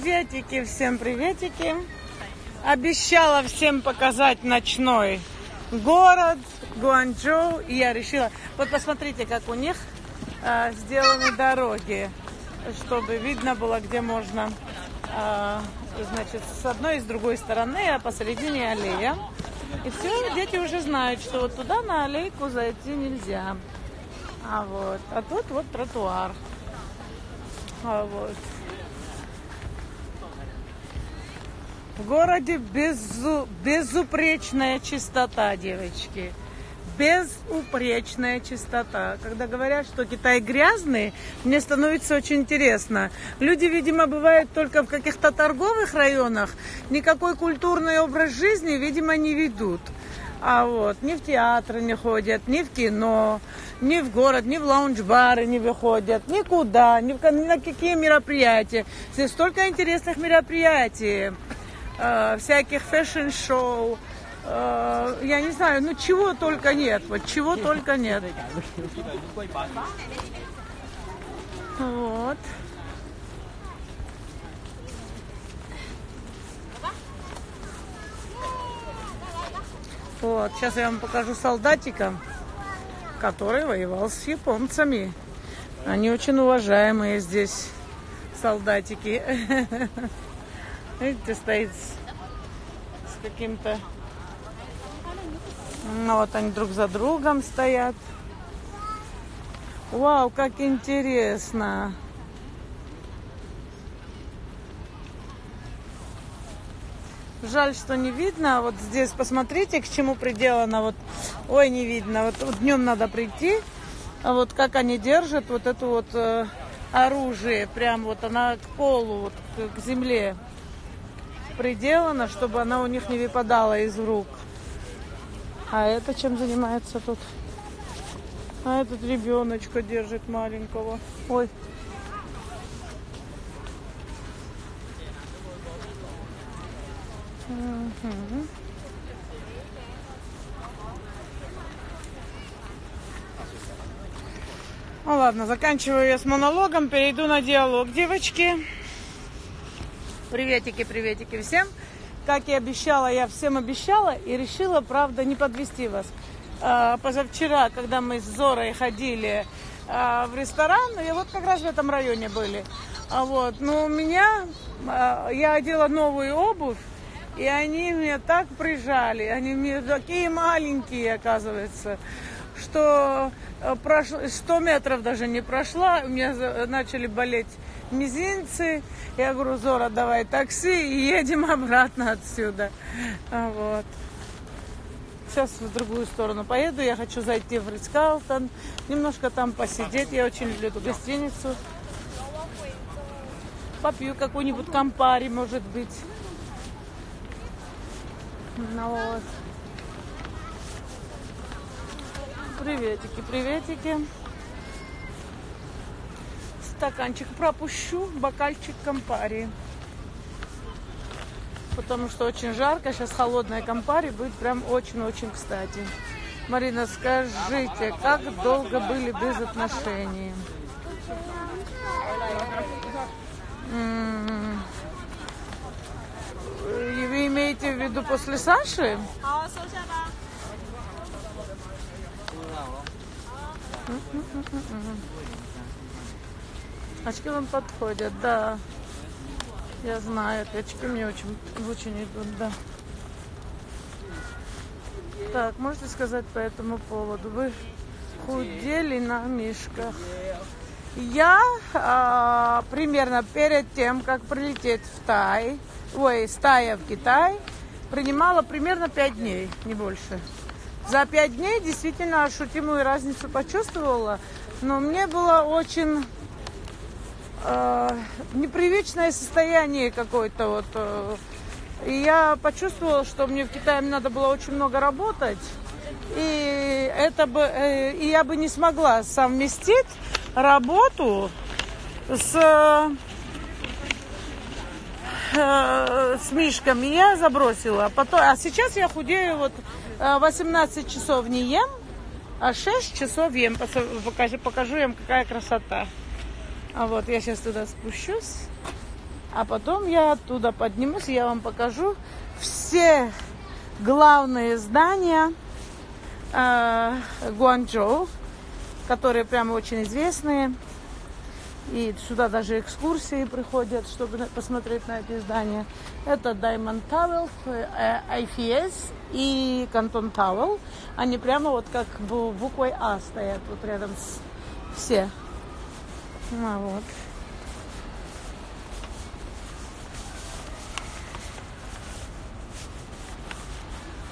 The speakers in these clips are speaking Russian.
Приветики, всем приветики. Обещала всем показать ночной город Гуанчжоу. И я решила, вот посмотрите, как у них а, сделаны дороги, чтобы видно было, где можно, а, значит, с одной и с другой стороны, а посередине аллея. И все, дети уже знают, что вот туда на аллейку зайти нельзя. А вот, а тут вот тротуар. А вот. В городе безу, безупречная чистота, девочки. Безупречная чистота. Когда говорят, что Китай грязный, мне становится очень интересно. Люди, видимо, бывают только в каких-то торговых районах, никакой культурный образ жизни, видимо, не ведут. А вот ни в театры не ходят, ни в кино, ни в город, ни в лаунж-бары не выходят, никуда, ни, в, ни на какие мероприятия. Здесь столько интересных мероприятий э, всяких fashion-шоу, э, я не знаю, ну чего только нет, вот чего только нет. Вот. Вот, сейчас я вам покажу солдатика, который воевал с японцами. Они очень уважаемые здесь солдатики. Видите, стоит с, с каким-то... Ну, вот они друг за другом стоят. Вау, как интересно. Жаль, что не видно. Вот здесь посмотрите, к чему приделано. Вот, ой, не видно. Вот, вот днем надо прийти. А вот как они держат вот это вот э, оружие. Прям вот она к полу, вот, к, к земле приделана, чтобы она у них не выпадала из рук. А это чем занимается тут? А этот ребеночка держит маленького. Ой. Угу. Ну ладно, заканчиваю я с монологом, перейду на диалог, девочки. Приветики, приветики всем. Как и обещала, я всем обещала и решила, правда, не подвести вас. А, позавчера, когда мы с Зорой ходили а, в ресторан, и вот как раз в этом районе были. А вот, но у меня, а, я одела новую обувь, и они меня так прижали, они мне такие маленькие, оказывается, что 100 метров даже не прошла, у меня начали болеть мизинцы. Я говорю, Зора, давай такси и едем обратно отсюда. А, вот. Сейчас в другую сторону поеду. Я хочу зайти в Рискалтон, немножко там посидеть. Я очень люблю эту гостиницу. Попью какую-нибудь компари, может быть. Ну вот. Приветики, приветики стаканчик пропущу, бокальчик компари. Потому что очень жарко, сейчас холодная компари будет прям очень-очень кстати. Марина, скажите, как долго были без отношений? И вы имеете в виду после Саши? Mm-hmm. Очки вам подходят, да. Я знаю, очки мне очень, очень идут, да. Так, можете сказать по этому поводу? Вы худели на мишках. Я а, примерно перед тем, как прилететь в Тай, ой, стая в Китай, принимала примерно 5 дней, не больше. За 5 дней действительно ощутимую разницу почувствовала, но мне было очень э, непривычное состояние какое-то вот. Э, и я почувствовала, что мне в Китае надо было очень много работать. И это бы, э, и я бы не смогла совместить работу с, э, с мишками. Я забросила. Потом, а сейчас я худею вот 18 э, часов не ем, а 6 часов ем. Покажу, покажу им, какая красота. А вот я сейчас туда спущусь. А потом я оттуда поднимусь, и я вам покажу все главные здания э, Гуанчжоу, которые прямо очень известные. И сюда даже экскурсии приходят, чтобы посмотреть на эти здания. Это Diamond Tower, э, IFS и Кантон Тауэлл. Они прямо вот как буквой А стоят вот рядом с все. Ну, вот.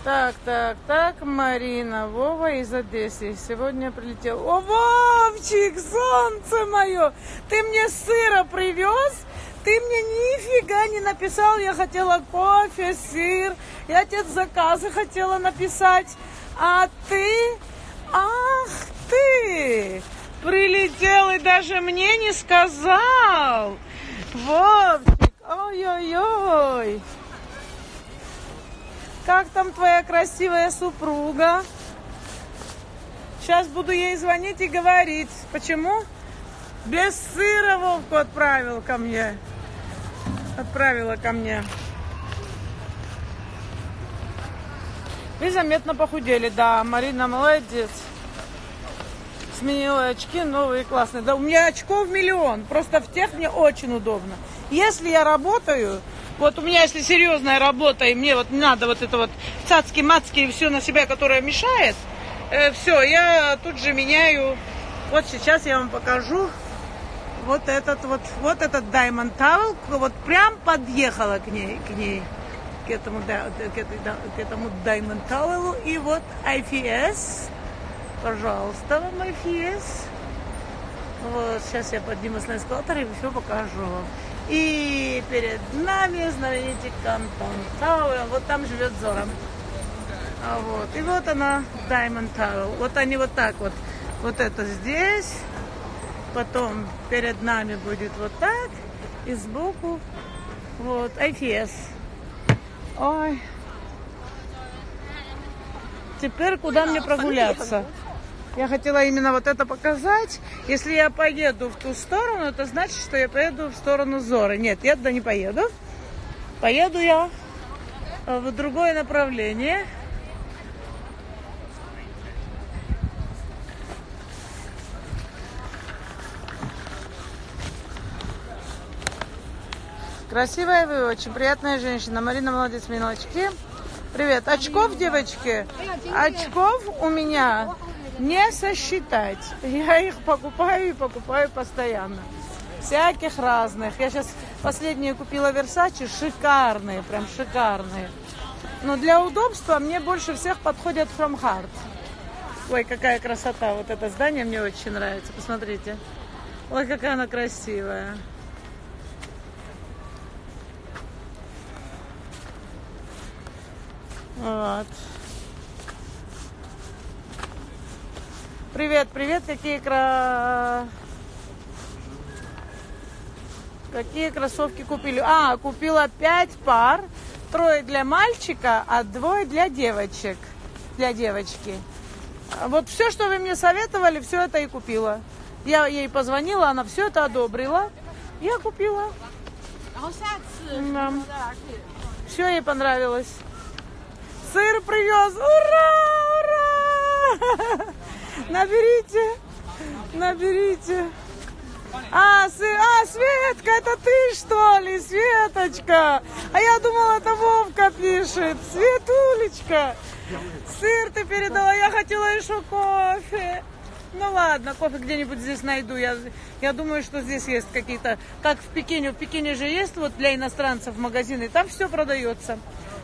Так, так, так, Марина, Вова из Одессы. Сегодня прилетел. О, Вовчик, солнце мое! Ты мне сыра привез? Ты мне нифига не написал. Я хотела кофе, сыр. Я тебе заказы хотела написать. А ты? Ах ты! Прилетел и даже мне не сказал. Вовчик, ой-ой-ой. Как там твоя красивая супруга? Сейчас буду ей звонить и говорить. Почему? Без сыра Вовку отправил ко мне. Отправила ко мне. Вы заметно похудели, да. Марина молодец. Сменила очки, новые классные. Да у меня очков миллион. Просто в тех мне очень удобно. Если я работаю, вот у меня, если серьезная работа, и мне вот надо вот это вот цацки-мацки и все на себя, которое мешает, э, все, я тут же меняю. Вот сейчас я вам покажу вот этот вот, вот этот Diamond Towel, вот прям подъехала к ней, к ней, к этому, к, этой, к этому Diamond Towel. И вот IFS, пожалуйста, вам IFS. Вот, сейчас я поднимусь на эскалатор и все покажу вам. И перед нами знаменитый Кантон Тауэр. Вот там живет Зора. А вот. И вот она, Diamond Tower. Вот они вот так вот. Вот это здесь. Потом перед нами будет вот так. И сбоку вот IFS. Ой. Теперь куда мне прогуляться? Я хотела именно вот это показать. Если я поеду в ту сторону, это значит, что я поеду в сторону Зоры. Нет, я туда не поеду. Поеду я в другое направление. Красивая вы, очень приятная женщина. Марина молодец, миночки. Привет. Очков, девочки? Очков у меня не сосчитать. Я их покупаю и покупаю постоянно. Всяких разных. Я сейчас последние купила Версачи, шикарные, прям шикарные. Но для удобства мне больше всех подходят From Heart. Ой, какая красота. Вот это здание мне очень нравится. Посмотрите. Ой, какая она красивая. Вот. Привет, привет, какие кра... Какие кроссовки купили? А, купила пять пар. Трое для мальчика, а двое для девочек. Для девочки. Вот все, что вы мне советовали, все это и купила. Я ей позвонила, она все это одобрила. Я купила. Да. Все ей понравилось. Сыр привез. Ура! Ура! Наберите, наберите. А, сы, а, Светка, это ты что ли, Светочка? А я думала, это Вовка пишет. Светулечка, сыр ты передала, я хотела еще кофе. Ну ладно, кофе где-нибудь здесь найду. Я, я думаю, что здесь есть какие-то, как в Пекине. В Пекине же есть вот для иностранцев магазины, там все продается.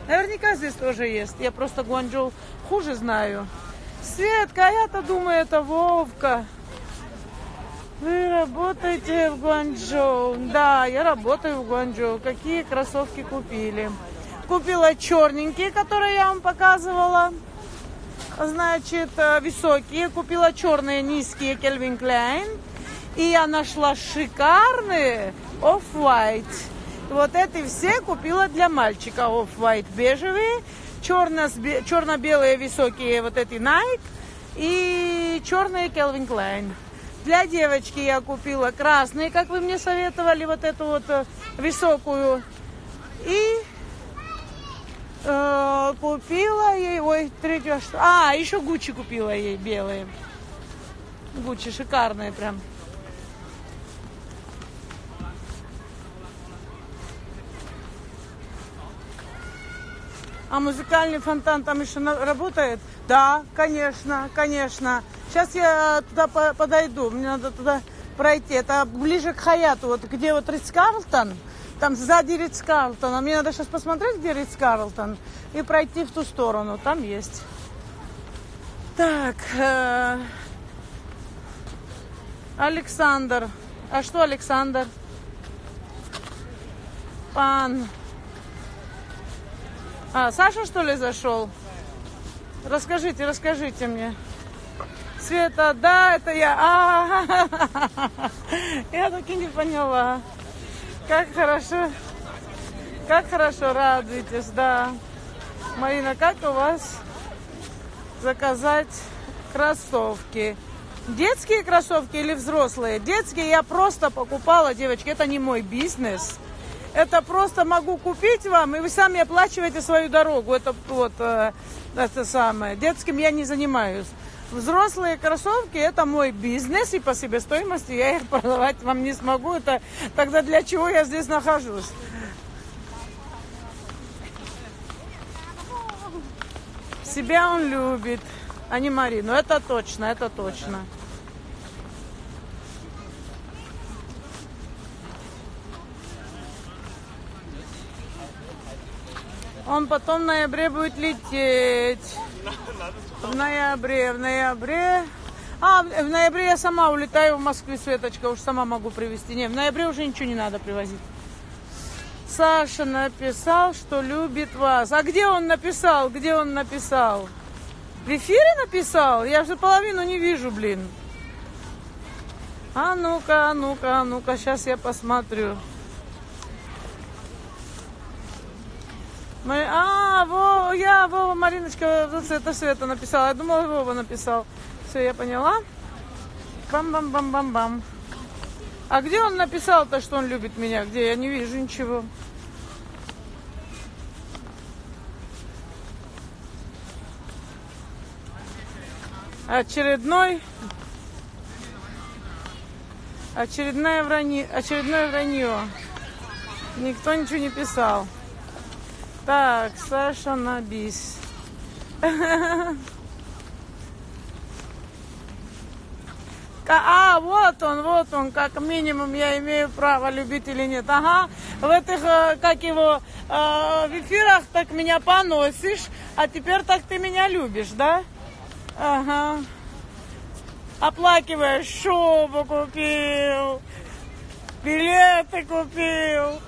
Наверняка здесь тоже есть. Я просто Гуанчжоу хуже знаю. Светка, а я-то думаю, это Вовка. Вы работаете в Гуанчжоу. Да, я работаю в Гуанчжоу. Какие кроссовки купили? Купила черненькие, которые я вам показывала. Значит, э, высокие. Купила черные низкие Кельвин Клейн. И я нашла шикарные Off-White. Вот эти все купила для мальчика Off-White бежевые черно-белые высокие вот эти Nike и черные Calvin Klein. Для девочки я купила красный, как вы мне советовали, вот эту вот э, высокую. И э, купила ей, ой, третью. А, еще Гуччи купила ей белые. Гуччи шикарные прям. А музыкальный фонтан там еще работает? Да, конечно, конечно. Сейчас я туда подойду. Мне надо туда пройти. Это ближе к Хаяту, вот где вот Ридс Карлтон. Там сзади Ридс Карлтон. А мне надо сейчас посмотреть, где Ридс Карлтон. И пройти в ту сторону. Там есть. Так. Э, Александр. А что Александр? Пан. А, Саша, что ли, зашел? Расскажите, расскажите мне. Света, да, это я. А, я так и не поняла. Как хорошо, как хорошо радуетесь, да. Марина, как у вас заказать кроссовки? Детские кроссовки или взрослые? Детские я просто покупала, девочки, это не мой бизнес. Это просто могу купить вам, и вы сами оплачиваете свою дорогу. Это вот э, это самое. Детским я не занимаюсь. Взрослые кроссовки – это мой бизнес, и по себестоимости я их продавать вам не смогу. Это тогда для чего я здесь нахожусь? Себя он любит, а не Марину. Это точно, это точно. Он потом в ноябре будет лететь. В ноябре, в ноябре. А, в ноябре я сама улетаю в Москву, Светочка, уж сама могу привезти. Не, в ноябре уже ничего не надо привозить. Саша написал, что любит вас. А где он написал? Где он написал? В эфире написал? Я же половину не вижу, блин. А ну-ка, а ну-ка, а ну-ка, сейчас я посмотрю. А, Вова, я, Вова, Мариночка, это Света написала. Я думала, Вова написал. Все, я поняла. Бам-бам-бам-бам-бам. А где он написал-то, что он любит меня? Где? Я не вижу ничего. Очередной очередное вранье, очередное вранье. Никто ничего не писал. Так, Саша на бис. А, вот он, вот он, как минимум я имею право любить или нет. Ага, в этих, э, как его, э, в эфирах так меня поносишь, а теперь так ты меня любишь, да? Ага. Оплакиваешь, шубу купил, билеты купил.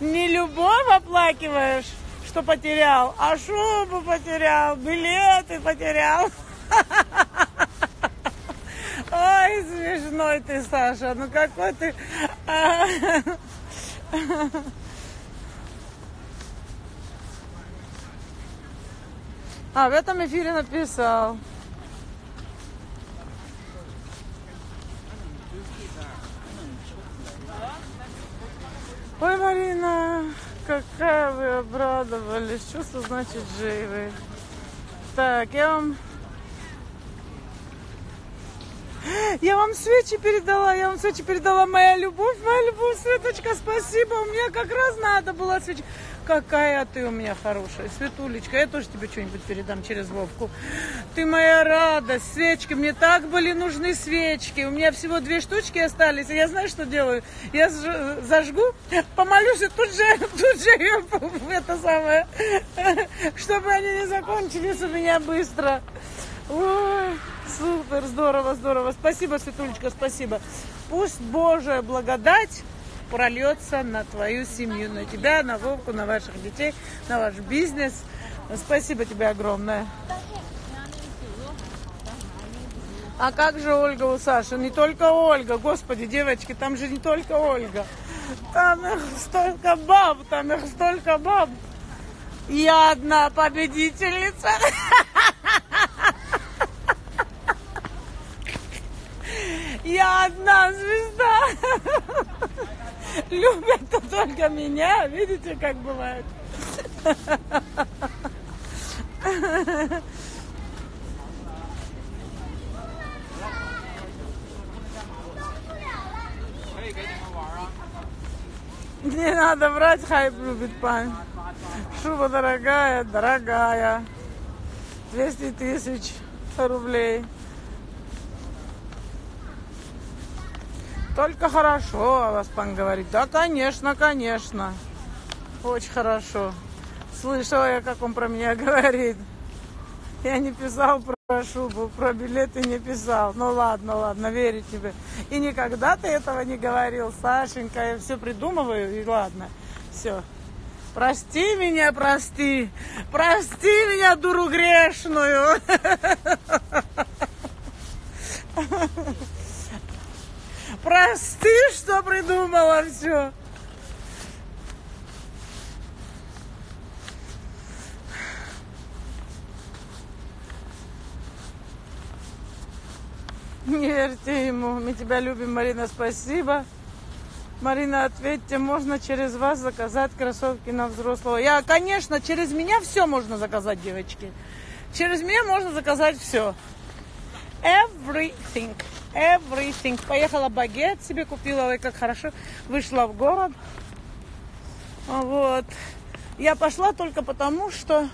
Не любовь оплакиваешь? Что потерял, а шубу потерял, билеты потерял. Ой, смешной ты, Саша, ну какой ты... А, в этом эфире написал. Ой, Марина. Обрадовались. Что значит живы? Так, я вам... Я вам свечи передала, я вам свечи передала. Моя любовь, моя любовь, Светочка, спасибо. У меня как раз надо было свечи. Какая ты у меня хорошая, Светулечка. Я тоже тебе что-нибудь передам через Вовку. Ты моя радость, свечки. Мне так были нужны свечки. У меня всего две штучки остались. Я знаю, что делаю. Я зажгу, помолюсь и тут же, тут же ее это самое, чтобы они не закончились у меня быстро. Ой, супер, здорово, здорово. Спасибо, Светулечка, спасибо. Пусть Божья благодать прольется на твою семью, на тебя, на Вовку, на ваших детей, на ваш бизнес. Спасибо тебе огромное. А как же Ольга у Саши? Не только Ольга, господи, девочки, там же не только Ольга. Там их столько баб, там их столько баб. Я одна победительница. Я одна звезда. Любят-то только меня. Видите, как бывает? Не надо врать, хайп любит пань. Шуба дорогая, дорогая. 200 тысяч рублей. Только хорошо о вас пан говорит. Да, конечно, конечно. Очень хорошо. Слышала я, как он про меня говорит. Я не писал про шубу, про билеты не писал. Ну ладно, ладно, верю тебе. И никогда ты этого не говорил, Сашенька. Я все придумываю, и ладно. Все. Прости меня, прости. Прости меня, дуру грешную. Прости, что придумала все. Не верьте ему. Мы тебя любим, Марина, спасибо. Марина, ответьте, можно через вас заказать кроссовки на взрослого? Я, конечно, через меня все можно заказать, девочки. Через меня можно заказать все. Everything. Everything. Поехала багет себе купила, ой, как хорошо. Вышла в город. Вот. Я пошла только потому, что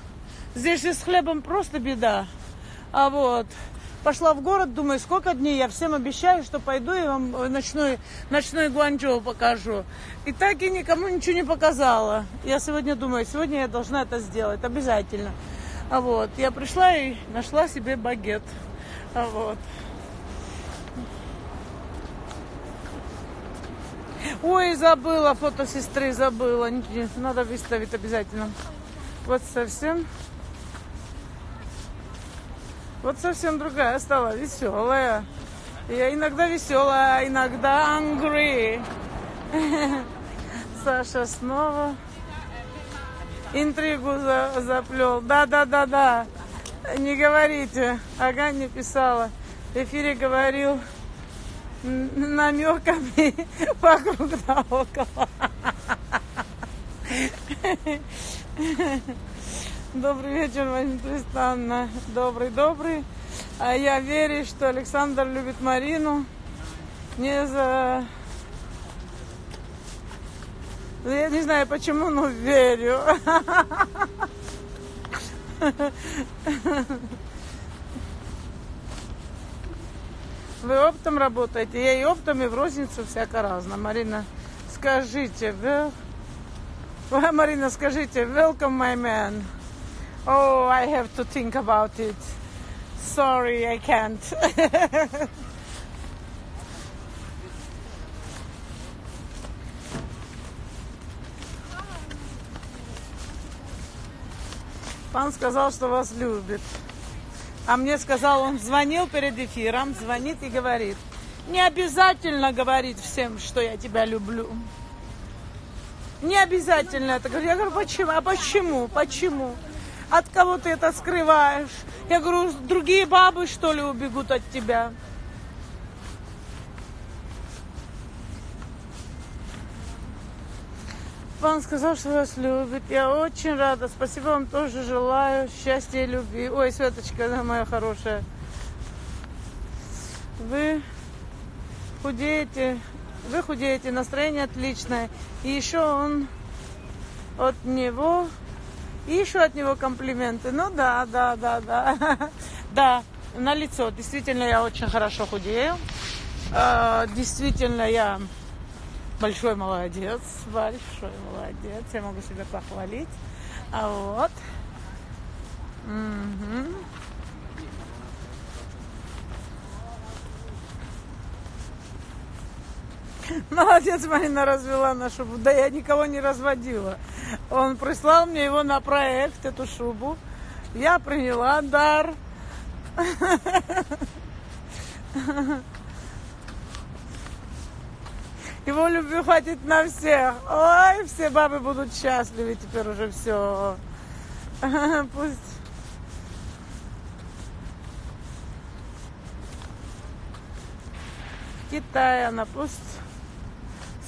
здесь же с хлебом просто беда. А вот пошла в город, думаю, сколько дней, я всем обещаю, что пойду и вам ночной, ночной Гуанчжоу покажу. И так и никому ничего не показала. Я сегодня думаю, сегодня я должна это сделать, обязательно. А вот, я пришла и нашла себе багет. А вот. Ой, забыла, фото сестры забыла. Надо выставить обязательно. Вот совсем вот совсем другая стала, веселая. Я иногда веселая, а иногда angry. Саша снова интригу за, заплел. Да, да, да, да. Не говорите. Ага, не писала. В эфире говорил намеками вокруг да около. Добрый вечер, Вадим Тристанна. Добрый, добрый. А я верю, что Александр любит Марину. Не за... Я не знаю почему, но верю. Вы оптом работаете? Я и оптом, и в розницу всяко разно. Марина, скажите, вы... Марина, скажите, welcome, my man. Oh, I have to think about it. Sorry, I can't. Пан сказал, что вас любит. А мне сказал, он звонил перед эфиром, звонит и говорит. Не обязательно говорить всем, что я тебя люблю. Не обязательно это. Я говорю, почему? А почему? Почему? От кого ты это скрываешь? Я говорю, другие бабы, что ли, убегут от тебя? Пан сказал, что вас любит. Я очень рада. Спасибо вам тоже желаю счастья и любви. Ой, Светочка, да, моя хорошая. Вы худеете, вы худеете, настроение отличное. И еще он от него и еще от него комплименты. Ну да, да, да, да. Да, на лицо. Действительно, я очень хорошо худею. А, действительно, я большой молодец. Большой молодец. Я могу себя похвалить. А вот. Угу. Молодец, Марина развела нашу шубу. Да я никого не разводила. Он прислал мне его на проект, эту шубу. Я приняла дар. Его любви хватит на всех. Ой, все бабы будут счастливы теперь уже все. Пусть Китай, она пусть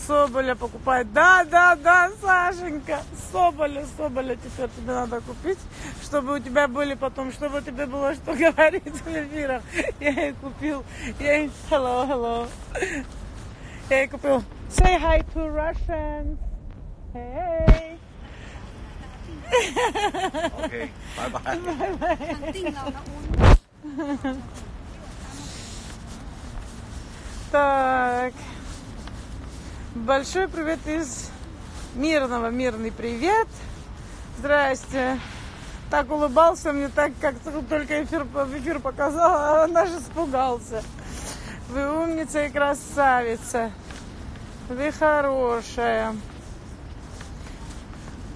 Соболя покупает. Да, да, да, Сашенька, Соболя, Соболя теперь тебе надо купить, чтобы у тебя были потом, чтобы тебе было что говорить в эфирах. Я ей купил, я ей, hello, hello. Я ей купила Say hi to Russians. Hey. Окей, Bye bye. Так. Большой привет из Мирного. Мирный привет. Здрасте. Так улыбался мне, так как только эфир, эфир показал, а он даже испугался. Вы умница и красавица. Вы хорошая.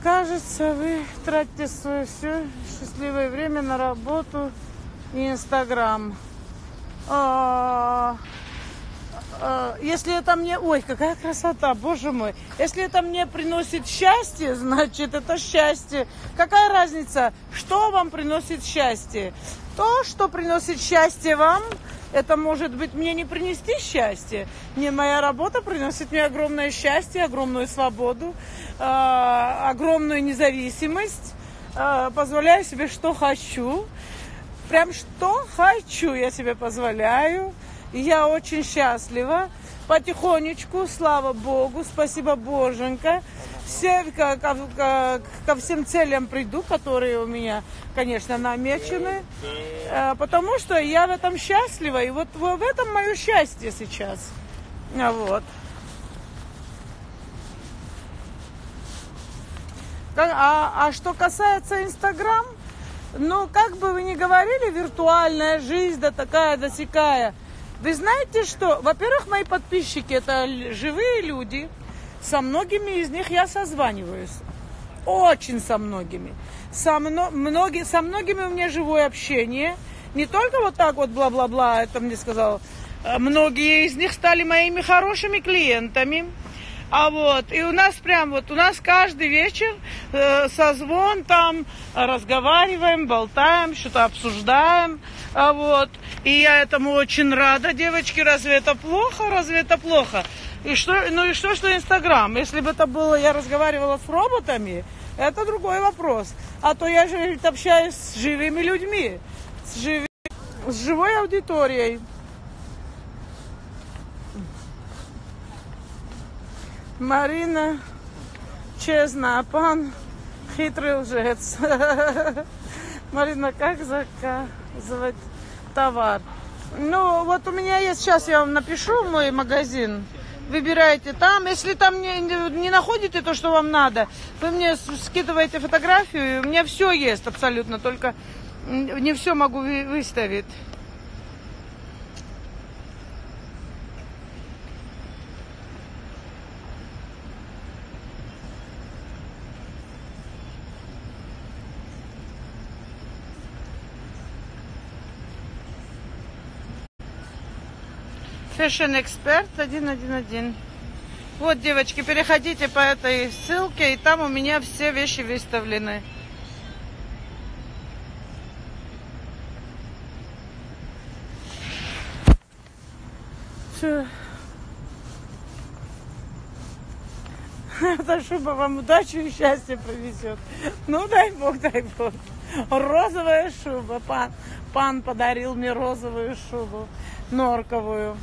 Кажется, вы тратите свое все счастливое время на работу и Инстаграм. А, а, Если это мне... Ой, какая красота, боже мой. Если это мне приносит счастье, значит, это счастье. Какая разница, что вам приносит счастье? То, что приносит счастье вам, это может быть мне не принести счастье. Мне моя работа приносит мне огромное счастье, огромную свободу, э, огромную независимость. Э, позволяю себе, что хочу. Прям что хочу, я себе позволяю. Я очень счастлива. Потихонечку, слава Богу, спасибо Боженька. Все, ко, ко- ко- всем целям приду, которые у меня, конечно, намечены. Э, Потому что я в этом счастлива. И вот в этом мое счастье сейчас. А Вот. А, а что касается Инстаграм, ну, как бы вы ни говорили, виртуальная жизнь, да такая, да сякая. Вы знаете что? Во-первых, мои подписчики это живые люди. Со многими из них я созваниваюсь. Очень со многими. Со, мно- многие, со многими у меня живое общение. Не только вот так вот бла-бла-бла, это мне сказал. Э, Многие из них стали моими хорошими клиентами. А вот, и у нас прям вот, у нас каждый вечер э, созвон там, разговариваем, болтаем, что-то обсуждаем. А вот, и я этому очень рада, девочки, разве это плохо, разве это плохо? И что, ну и что, что Инстаграм? Если бы это было, я разговаривала с роботами, это другой вопрос. А то я же общаюсь с живыми людьми, с, живи- с живой аудиторией. Марина, честно, а пан хитрый лжец. Марина, как заказывать товар? Ну, вот у меня есть, сейчас я вам напишу мой магазин. Выбираете там. Если там не, не- находите то, что вам надо, вы мне скидываете фотографию. У меня все есть абсолютно, только не все могу вы- выставить. Fashion Expert 111. Вот, девочки, переходите по этой ссылке, и там у меня все вещи выставлены. Эта шуба вам удачу и счастье принесет. Ну, дай бог, дай бог. Розовая шуба. Пан, пан подарил мне розовую шубу, норковую.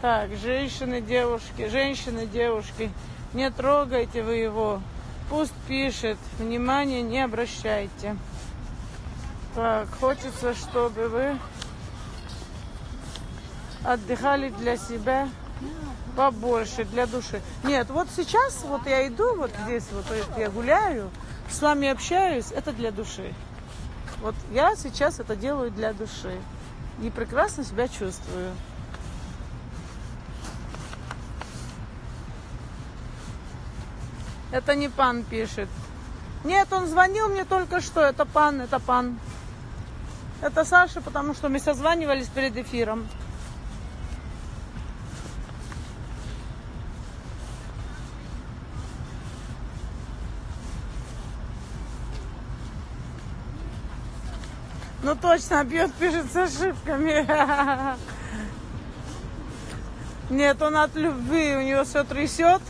Так, женщины, девушки, женщины, девушки, не трогайте вы его. Пусть пишет, внимания не обращайте. Так, хочется, чтобы вы отдыхали для себя побольше, для души. Нет, вот сейчас вот я иду, вот здесь вот я гуляю, с вами общаюсь, это для души. Вот я сейчас это делаю для души. И прекрасно себя чувствую. Это не пан пишет. Нет, он звонил мне только что. Это пан, это пан. Это Саша, потому что мы созванивались перед эфиром. Ну точно, бьет, пишет с ошибками. Нет, он от любви, у него все трясет.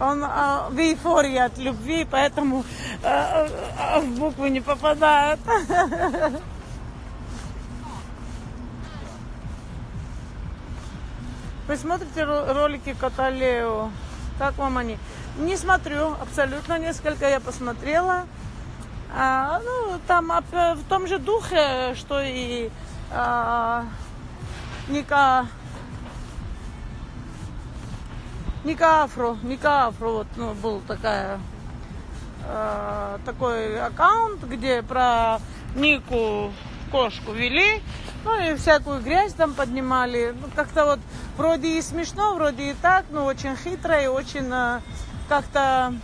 Он а, в эйфории от любви, поэтому а, а, в буквы не попадает. Вы смотрите ролики кота Лео? Как вам они? Не смотрю, абсолютно несколько я посмотрела. А, ну, там в том же духе, что и а, Ника Ника Афро, Ника Афро, вот, ну, был такая, э, такой аккаунт, где про Нику кошку вели, ну и всякую грязь там поднимали. Ну, как-то вот вроде и смешно, вроде и так, но очень хитро и очень э, как-то...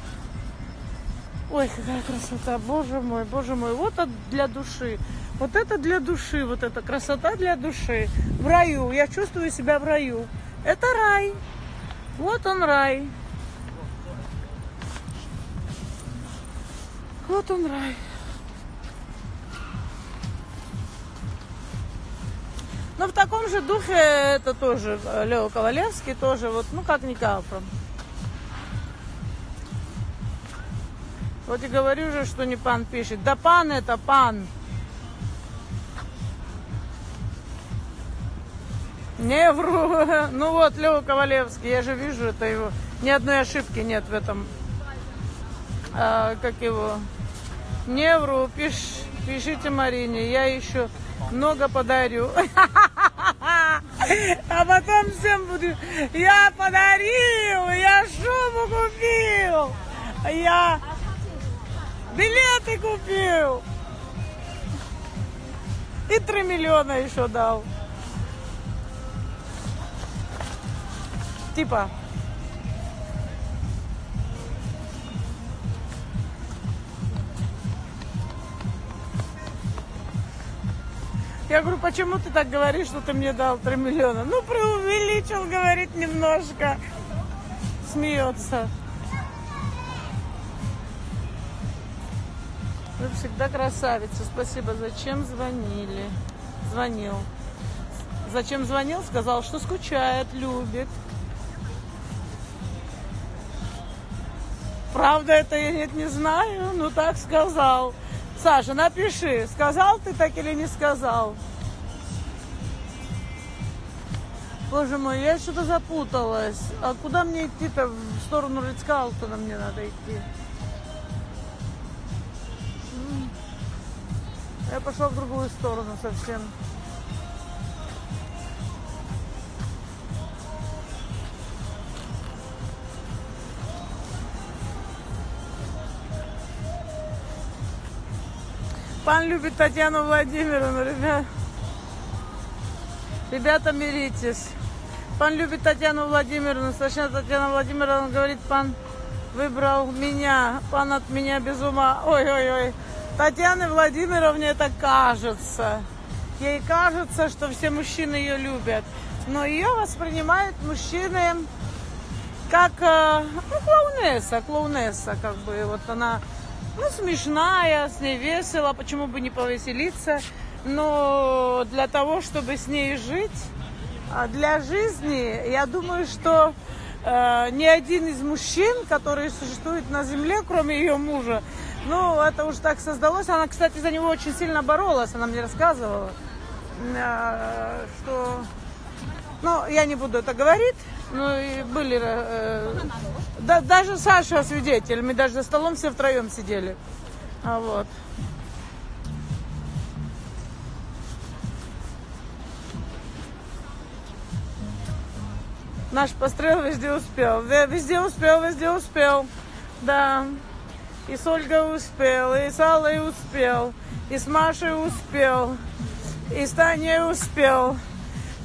Ой, какая красота, боже мой, боже мой, вот это для души. Вот это для души, вот эта красота для души. В раю, я чувствую себя в раю. Это рай. Вот он рай. Вот он рай. Но в таком же духе это тоже Лео Ковалевский, тоже вот, ну как не Кафрон. Вот и говорю же, что не пан пишет. Да пан это пан. Не вру. Ну вот, Лева Ковалевский, я же вижу это его. Ни одной ошибки нет в этом. А, как его? Не вру. Пиш, пишите Марине, я еще много подарю. А потом всем буду, я подарил, я шубу купил, я билеты купил. И три миллиона еще дал. Типа. Я говорю, почему ты так говоришь, что ты мне дал 3 миллиона? Ну, преувеличил, говорит, немножко. Смеется. Вы всегда красавица. Спасибо. Зачем звонили? Звонил. Зачем звонил? Сказал, что скучает, любит. Правда это я нет, не знаю, ну так сказал. Саша, напиши, сказал ты так или не сказал. Боже мой, я что-то запуталась. А куда мне идти-то? В сторону Рицкалтона мне надо идти. Я пошла в другую сторону совсем. Пан любит Татьяну Владимировну, ребят. Ребята, миритесь. Пан любит Татьяну Владимировну. Сначала Татьяна Владимировна говорит, пан выбрал меня. Пан от меня без ума. Ой-ой-ой. Татьяне Владимировне это кажется. Ей кажется, что все мужчины ее любят. Но ее воспринимают мужчины как э, ну, клоунесса, клоунесса, как бы. Вот она ну, смешная, с ней весело, почему бы не повеселиться. Но для того, чтобы с ней жить, а для жизни, я думаю, что э, ни один из мужчин, которые существуют на земле, кроме ее мужа, ну, это уж так создалось. Она, кстати, за него очень сильно боролась, она мне рассказывала, э, что... Ну, я не буду это говорить, ну и были, э, да, даже Саша свидетель, мы даже за столом все втроем сидели. А вот. Наш пострел везде успел. Везде успел, везде успел. Да. И с Ольгой успел, и с Аллой успел, и с Машей успел, и с Таней успел,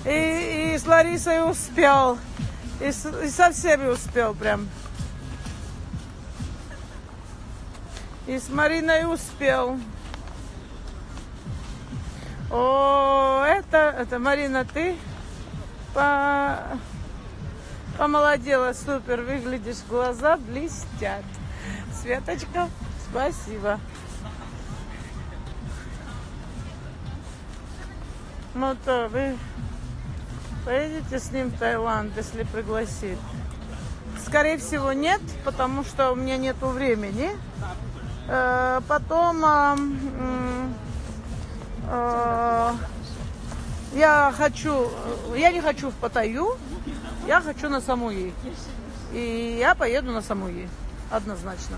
и, и с Ларисой успел. И, и со всеми успел прям. И с Мариной успел. О, это, это Марина, ты по, помолодела, супер, выглядишь, глаза блестят. Светочка, спасибо. Ну то вы Поедете с ним в Таиланд, если пригласит? Скорее всего, нет, потому что у меня нет времени. Э, потом а, э, я хочу, я не хочу в Паттайю, я хочу на Самуи. И я поеду на Самуи, однозначно.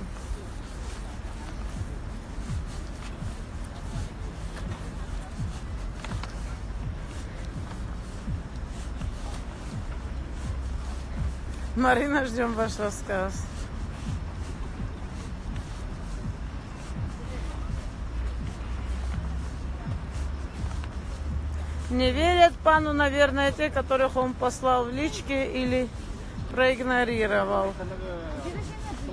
Марина, ждем ваш рассказ. Не верят пану, наверное, те, которых он послал в личке или проигнорировал.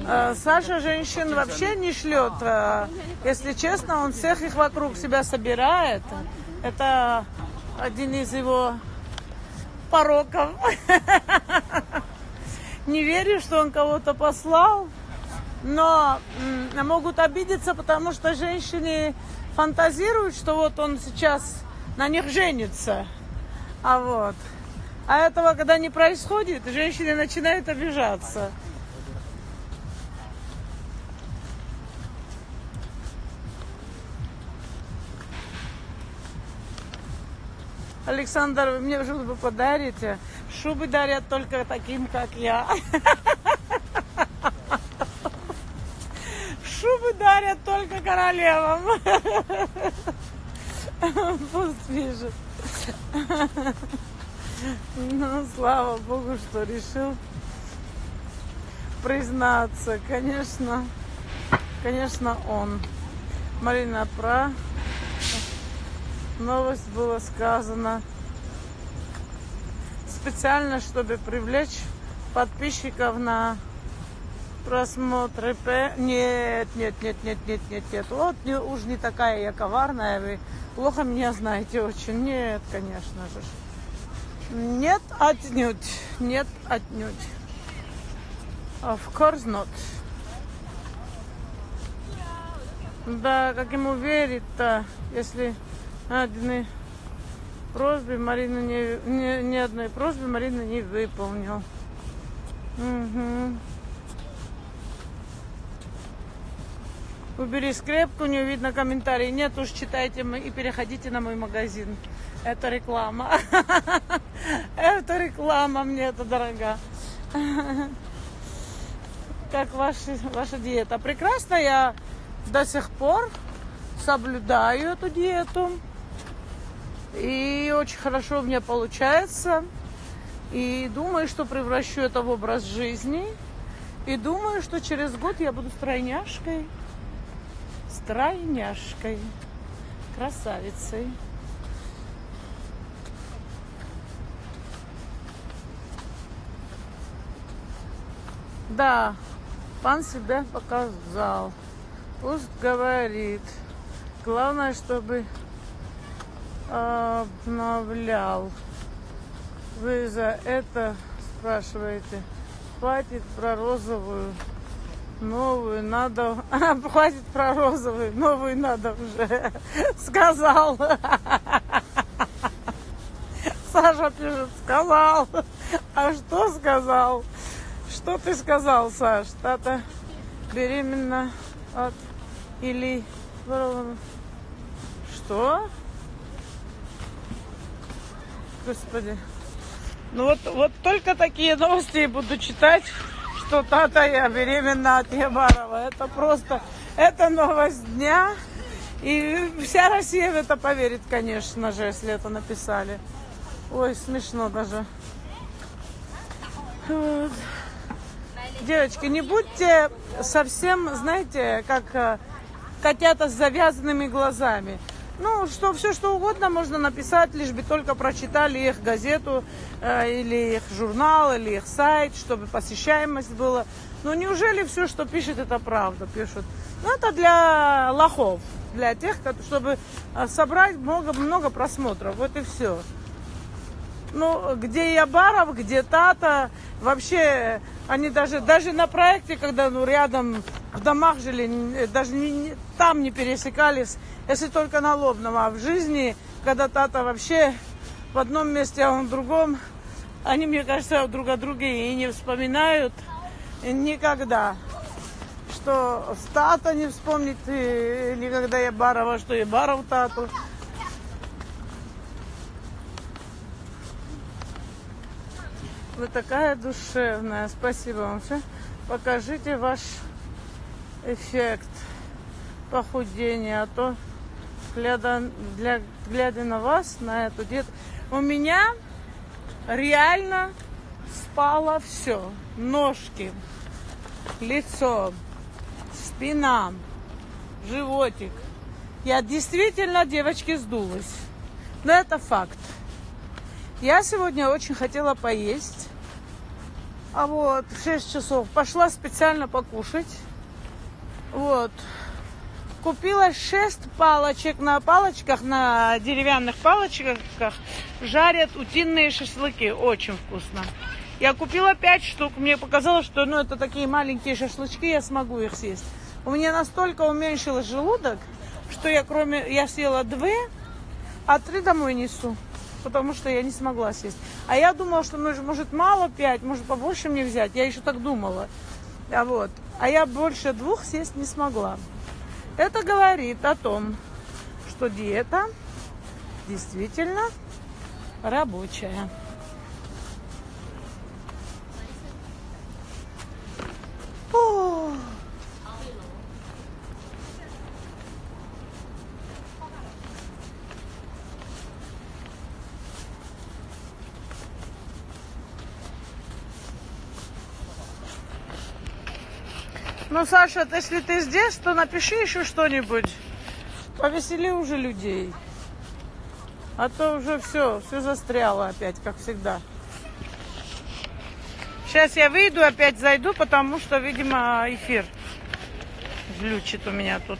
А, Саша женщин вообще не шлет. А, Если честно, он всех их вокруг себя собирает. Это один из его пороков. Не верю, что он кого-то послал, но могут обидеться, потому что женщины фантазируют, что вот он сейчас на них женится. А вот. А этого, когда не происходит, женщины начинают обижаться. Александр, вы мне шубы подарите? Шубы дарят только таким, как я. Шубы дарят только королевам. Пусть пишет. Ну, слава богу, что решил признаться. Конечно, конечно, он. Марина про новость было сказано специально, чтобы привлечь подписчиков на просмотры. Нет, нет, нет, нет, нет, нет, нет. Вот не- уж не такая я коварная, вы плохо меня знаете очень. Нет, конечно же. Нет, отнюдь. Нет, отнюдь. Of course not. Да, как ему верить-то, если одни просьбы Марина не, ни, ни одной просьбы Марина не выполнил. Мгм. Убери скрепку, не видно комментарий. Нет, уж читайте и переходите на мой магазин. Это реклама. Это реклама, мне это дорога. Как ваши, ваша диета? Прекрасно, я до сих пор соблюдаю эту диету. И очень хорошо у меня получается. И думаю, что превращу это в образ жизни. И думаю, что через год я буду стройняшкой. Стройняшкой. Красавицей. Да, пан себя показал. Пусть говорит. Главное, чтобы обновлял. Вы за это спрашиваете. Хватит про розовую. Новую надо... Хватит про розовую. Новую надо уже. Сказал. Саша пишет, сказал. А что сказал? Что ты сказал, Саш? Тата беременна от или... Что? Господи. Ну вот, вот только такие новости буду читать, что тата я беременна от Ебарова. Это просто, это новость дня. И вся Россия в это поверит, конечно же, если это написали. Ой, смешно даже. Вот. Девочки, не будьте совсем, знаете, как э, котята с завязанными глазами. Ну, что все что угодно можно написать, лишь бы только прочитали их газету, э, или их журнал, или их сайт, чтобы посещаемость была. Ну, неужели все, что пишет, это правда пишут? Ну, это для лохов, для тех, чтобы э, собрать много-много просмотров. Вот и все. Ну, где Ябаров, где Тата, вообще они даже, даже на проекте, когда ну, рядом в домах жили, н- даже не- не- там не пересекались, если только на Лобном, а в жизни, когда Тата вообще в одном месте, а он в другом. Они, мне кажется, друг о друге и не вспоминают никогда. Что в тата не вспомнит и никогда я барова, что и баров тату. Вы такая душевная. Спасибо вам. Всё. Покажите ваш эффект похудения, а то глядя, для, глядя на вас, на эту дед, у меня реально спало все. Ножки, лицо, спина, животик. Я действительно, девочки, сдулась. Но это факт. Я сегодня очень хотела поесть. А вот в 6 часов пошла специально покушать. Вот. Купила 6 палочек. На палочках, на деревянных палочках жарят утиные шашлыки. Очень вкусно. Я купила 5 штук. Мне показалось, что ну, это такие маленькие шашлычки, я смогу их съесть. У меня настолько уменьшилось желудок, что я кроме я съела две, а три домой несу потому что я не смогла сесть. А я думала, что ну, может мало пять, может побольше мне взять. Я еще так думала. А вот. А я больше двух сесть не смогла. Это говорит о том, что диета действительно рабочая. О! Ну, Саша, если ты здесь, то напиши еще что-нибудь. Повесели уже людей. А то уже все, все застряло опять, как всегда. Сейчас я выйду, опять зайду, потому что, видимо, эфир глючит у меня тут.